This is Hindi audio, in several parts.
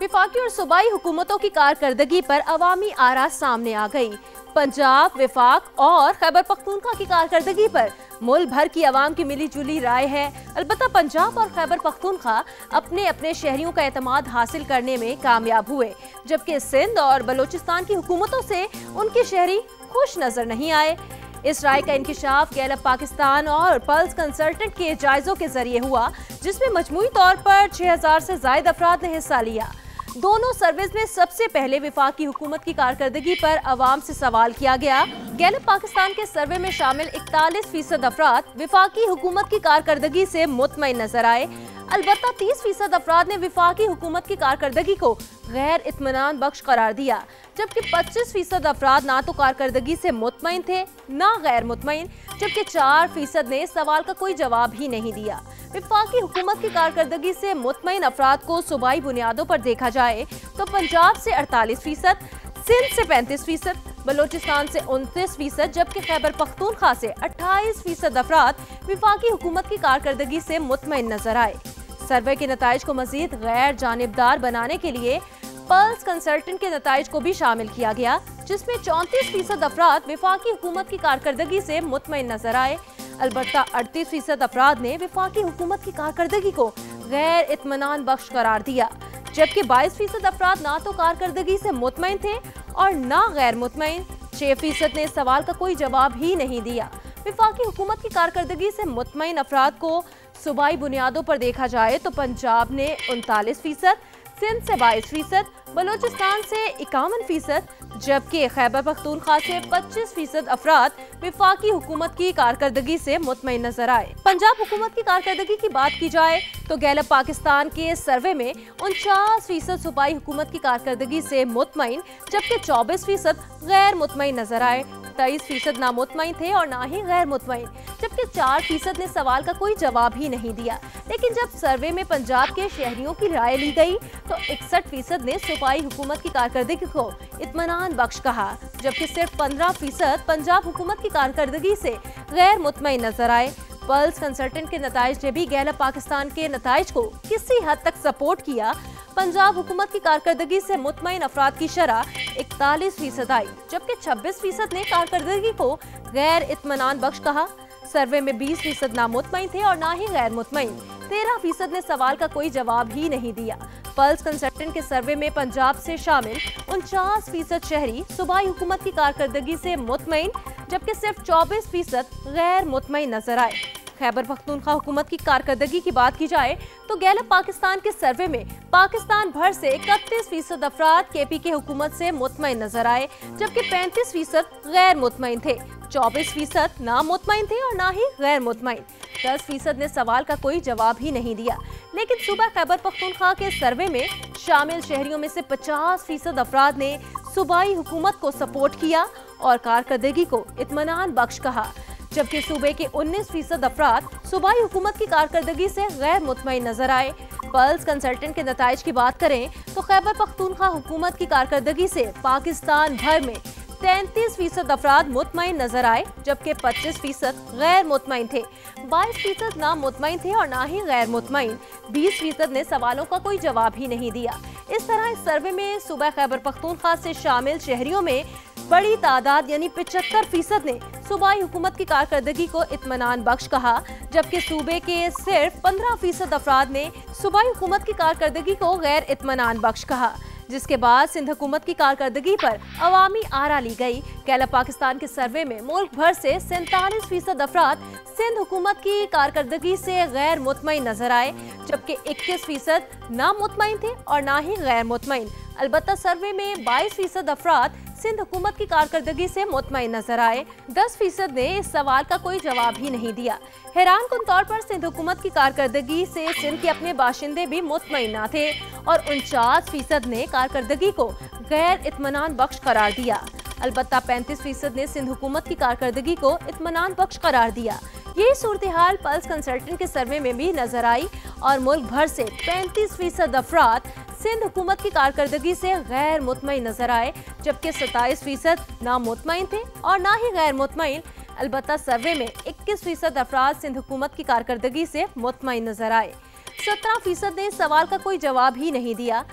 विफाकी और सूबाई हुकूमतों की कारकर्दगी पर अवामी आरा सामने आ गई। पंजाब, विफाक और खैबर पख्तूनखा की कारकर्दगी पर मुल्क भर की आवाम की मिली जुली राय है। अलबत् पंजाब और खैबर पख्तूनखा अपने अपने शहरियों का एतमाद हासिल करने में कामयाब हुए, जबकि सिंध और बलोचिस्तान की हुकूमतों से उनके शहरी खुश नज़र नहीं आए। इस राय का इंकशाफ गैलप पाकिस्तान और पल्स कंसल्टेंट के जायजों के ज़रिए हुआ, जिसमें मजमू तौर पर 6000 से जायद अफराद ने हिस्सा लिया। दोनों सर्विस में सबसे पहले विफाकी हुकूमत की कारकर्दगी पर आवाम से सवाल किया गया। गैलप पाकिस्तान के सर्वे में शामिल इकतालीस फ़ीसद अफराद विफाकी हुकूमत की कारकर्दगी से मुतमिन नज़र आए। अलबत्ता 30 फ़ीसद अफराद ने विफाकी हुकूमत की कारकर्दगी को गैर इतमान बख्श करार दिया, जबकि 25 फ़ीसद अफराद ना तो कारकर्दगी से मुतमिन थे, ना गैर मुतमिन जबकि चार फ़ीसद ने सवाल का कोई जवाब ही नहीं दिया। विफाकी हुकूमत की कारकर्दगी से मुतमिन अफराद को सूबाई बुनियादों पर देखा जाए तो पंजाब से अड़तालीस फ़ीसद, सिंध से पैंतीस फ़ीसद, बलोचिस्तान से उनतीस फ़ीसद, जबकि खैबर पख्तूनखा से अट्ठाईस फ़ीसद अफराद विफाकी हुकूमत की कारकर्दगी से मुतमिन नज़र आए। सर्वे के नतज को मजीद गैर जानबदार बनाने के लिए पल्स कंसल्टेंट के नतज को भी शामिल किया गया, जिसमें चौंतीस फ़ीसद अफराद विफाकी हुकूमत की कारकर्दगी से मुतमिन नज़र आए। अलबत् अड़तीस फ़ीसद अफराद ने विफाकी हुकूमत की कारकर्दगी को गैर इतमान बख्श करार दिया, जबकि बाईस फ़ीसद अफराद ना तो कारकर्दगी से मुतमिन थे और ना गैर मुतमिन छह फ़ीसद ने सवाल का कोई जवाब ही नहीं दिया। विफाकी हुकूमत की कारकर्दगी से मुतमिन अफराद को सूबाई बुनियादों पर देखा जाए तो पंजाब ने उनतालीस फ़ीसद, सिंध से बाईस फ़ीसद, बलोचिस्तान से इक्यावन फ़ीसद, जबकि खैबर पख्तूनख्वा से 25 फ़ीसद अफराद विफाकी हुकूमत की कारकर्दगी से मुतमिन नज़र आए। पंजाब हुकूमत की कारकर्दगी की बात की जाए तो गैलप पाकिस्तान के सर्वे में उनचास फ़ीसद सूबाई हुकूमत की कारकर्दगी से मुतमिन जबकि चौबीस फ़ीसद गैर मुतमिन नज़र आए। तेईस फ़ीसद नामुतमिन थे और ना ही गैर मुतमिन जबकि चार फ़ीसद ने सवाल का कोई जवाब ही नहीं दिया। लेकिन जब सर्वे में पंजाब के शहरियों की राय ली गई तो इकसठ फ़ीसद ने सूबाई हुकूमत की कारकर्दगी को इतमान बख्श कहा, जबकि सिर्फ़ पंद्रह फ़ीसद पंजाब हुकूमत की कारकर्दगी से गैर मुतमिन नज़र आए। पल्स कंसल्टेंट के नतज ने भी गैलप पाकिस्तान के नतज को किसी हद तक सपोर्ट किया पंजाब हुकूमत की कारकर्दगी से मुतमिन अफराद की शरह इकतालीस फ़ीसद आई, जबकि छब्बीस फ़ीसद ने कारकर्दगी को गैर इतमान बख्श कहा। सर्वे में बीस फ़ीसद नामुतमिन थे और ना ही गैर मुतमिन तेरह फ़ीसद ने सवाल का कोई जवाब ही नहीं दिया। पल्स कंसल्टेंट के सर्वे में पंजाब से शामिल उनचास फ़ीसद शहरी सूबाई हुकूमत की कारकर्दगी से मुतमिन जबकि सिर्फ़ चौबीस फ़ीसद गैर मुतमिन नज़र आए। खैबर पख्तूनख्वा हुकूमत की कारकर्दगी की बात की जाए तो गैलप पाकिस्तान के सर्वे में पाकिस्तान भर से इकतीस फ़ीसद अफराद के पी के हुकूमत से मुतमिन नज़र आए, जबकि पैंतीस फ़ीसद गैर मुतमिन थे। चौबीस फ़ीसद ना मुतमिन थे और ना ही गैर मुतमिन दस फ़ीसद ने सवाल का कोई जवाब ही नहीं दिया। लेकिन सुबह खैबर पख्तूनख्वा के सर्वे में शामिल शहरियों में से पचास फ़ीसद अफराद ने सूबाई हुकूमत को सपोर्ट किया और कारकर्दगी को इतमान बख्श कहा। जबकि सूबे के 19 फ़ीसद अफराद सूबाई हुकूमत की कारकर्दगी से गैर मुतमिन नज़र आए। पल्स कंसल्टेंट के नतज की बात करें तो खैबर पख्तूनख्वा हुकूमत की कारकर्दगी से पाकिस्तान भर में तैंतीस फ़ीसद अफराद मुतमिन नज़र आए, जबकि 25 फ़ीसद गैर मुतमिन थे। 22 फ़ीसद ना मुतमिन थे और ना ही गैर मुतमिन 20 फ़ीसद ने सवालों का कोई जवाब ही नहीं दिया। इस तरह इस सर्वे में सूबा खैबर पख्तूनख्वा से शामिल शहरियों में बड़ी तादाद, यानी पिछहत्तर फ़ीसद ने सूबाई हुकूमत की कारकर्दगी को इतमान बख्श कहा, जबकि सूबे के सिर्फ़ पंद्रह फ़ीसद अफराद ने सूबाई हुकूमत की कारकर्दगी को गैर इतमान बख्श कहा, जिसके बाद सिंध हुकूमत की कारकर्दगी पर अवामी आरा ली गई। कैला पाकिस्तान के सर्वे में मुल्क भर से सैतालीस फ़ीसद अफराद सिंध हुकूमत की कारकर्दगी से गैर मुतमिन नज़र आए, जबकि इक्कीस फ़ीसद ना मुतमिन थे और ना ही गैर मुतमिन अलबत् सर्वे में बाईस फ़ीसद अफराद सिंध हुकूमत की कारकर्दगी से मुतमिन नज़र आए। दस फ़ीसद ने इस सवाल का कोई जवाब ही नहीं दिया। हैरान कन तौर पर सिंध हुकूमत की कारकर्दगी से सिंध के अपने बाशिंदे भी मुतमिन न थे और उनचास फ़ीसद ने कारकर्दगी को गैर इतमान बख्श करार दिया। अलबत्ता पैंतीस फ़ीसद ने सिंध हुकूमत की कारकर्दगी को इतमान बख्श करार दिया। यही सूरत हाल पल्स कंसल्टेंट के सर्वे में भी नज़र आई और मुल्क भर से पैंतीस फ़ीसद अफराद सिंध हुकूमत की कारकर्दगी से गैर मुतमिन नज़र आए, जबकि सताईस फ़ीसद ना मुतमिन थे और ना ही गैर मुतमिन अलबत् सर्वे में 21 फ़ीसद अफराद सिंध हुकूमत की कारकर्दगी से मुतमिन नज़र आए। सत्रह फ़ीसद ने सवाल का कोई जवाब ही नहीं दिया।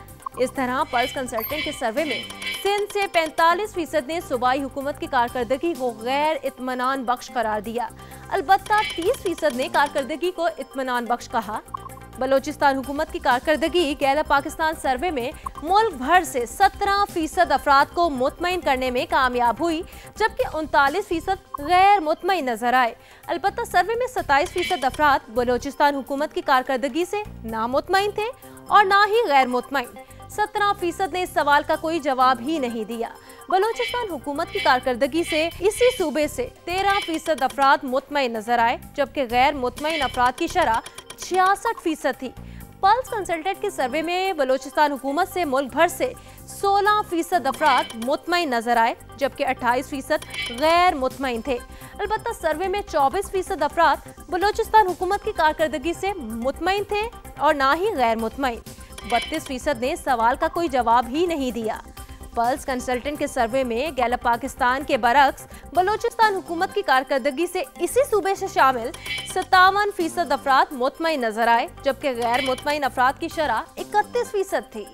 इस तरह पल्स कंसल्टेंट के सर्वे में सिंध से 45 फ़ीसद ने सूबाई हुकूमत की कारकर्दगी को गैर इतमान बख्श करार दिया। अलबत्ता 30 फ़ीसद ने कारकर्दगी को इतमान बख्श कहा। बलोचिस्तान हुकूमत की कारकर्दगी, गैला पाकिस्तान सर्वे में मुल्क भर से 17 फ़ीसद अफराद को मुतमिन करने में कामयाब हुई, जबकि उनतालीस फ़ीसद गैर मुतमिन नज़र आए। अलबत् सर्वे में 27 फ़ीसद अफराद बलोचिस्तान हुकूमत की कारकर्दगी से नामुतमिन थे और ना ही गैर मुतमिन सत्रह फ़ीसद ने इस सवाल का कोई जवाब ही नहीं दिया। बलोचिस्तान हुकूमत की कारकर्दगी से इसी सूबे से तेरह फ़ीसद अफराद मुतमिन नज़र आए, जबकि गैर मुतमिन अफराद की शरह छियासठ फ़ीसद थी। पल्स कंसल्टेंट के सर्वे में बलोचिस्तान हुकूमत से मुल्क भर से 16 फ़ीसद अफराद मुतमिन नज़र आए, जबकि 28 फ़ीसद गैर मुतमिन थे। अलबत्ता सर्वे में 24 फ़ीसद अफराद बलोचिस्तान हुकूमत की कारकर्दगी से मुतमिन थे और ना ही गैर मुतमिन बत्तीस फ़ीसद ने सवाल का कोई जवाब ही नहीं दिया। पल्स कंसल्टेंट के सर्वे में गैलप पाकिस्तान के बरक्स बलोचिस्तान हुकूमत की कारकर्दगी से इसी सूबे से शामिल सत्तावन फ़ीसद अफराद मुतमिन नज़र आए, जबकि गैर मुतमिन अफराद की शरह इकतीस फ़ीसद थी।